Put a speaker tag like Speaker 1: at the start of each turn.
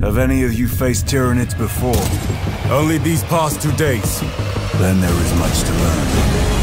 Speaker 1: Have any of you faced Tyranids before?
Speaker 2: Only these past two days.
Speaker 1: Then there is much to learn.